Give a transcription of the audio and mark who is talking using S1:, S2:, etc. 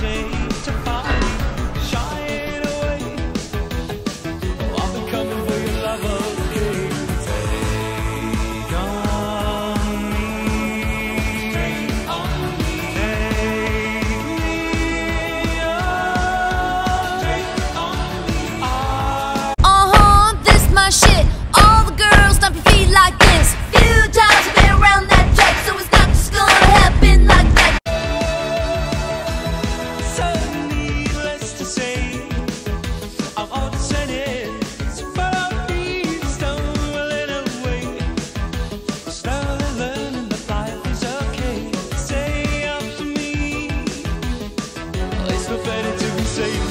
S1: say faded to be saved.